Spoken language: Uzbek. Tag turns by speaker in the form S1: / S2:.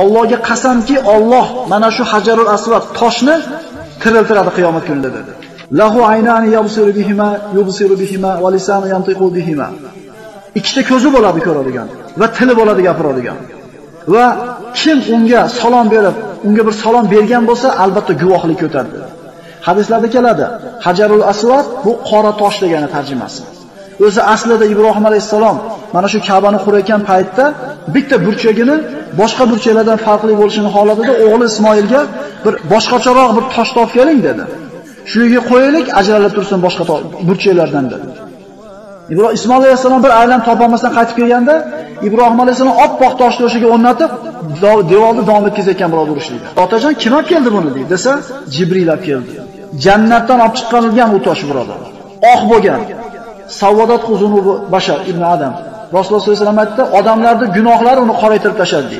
S1: Allohga qasamki, Alloh mana shu Hajarul Aswad toshni tiriltiradi qiyomat kunida dedi. Lahu aynani yabsiru bihima, yubsiru bihima va lisanu yantiqu bihima. Ikkita ko'zi bo'ladi ko'radigan va tili bo'ladi gapiradigan. Va kim unga salom berib, unga bir salom bergan bo'lsa, albatta guvohlik ko'tardi. Hadislarda keladi, Hajarul Aswad bu qora tosh degani tarjimasi. O'zi aslida Ibrohim alayhisalom mana shu Ka'bani qurayotgan paytda bitta burchagini boshqa burchaklardan farqli bo'lishini xohladida o'g'li Ismoilga bir boshqacharoq bir tosh topib keling dedi. Shu yerga qo'yaylik, ajralib tursin boshqa burchaklardan dedi. Ibrohim Ismoil alayhisalom bir aylan topolmasdan qaytib kelganda, Ibrohim alayhisalom oppoq toshni o'shaga o'rnatib, devorni davom etkazayotgan birovni urishlikda. Otajon kim olib keldi buni deydi desa, Jibril olib keldi. Jannatdan olib chiqarilgan u tosh birodar. Oq bo'lgan. Savodat huzunubi bashar ibn Adam. Rasululloh sollallohu alayhi vasallam aytdi, odamlarning gunohlari uni qoraytirib tashladi.